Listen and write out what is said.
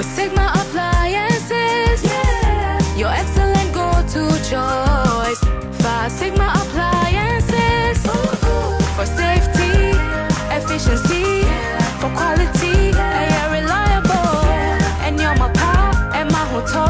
with Sigma Appliances. Yeah. Your excellent go-to choice. Five Sigma Appliances. Ooh, ooh. For safety, efficiency, yeah. for quality, yeah. and you're reliable. And you're my pop and my hotel.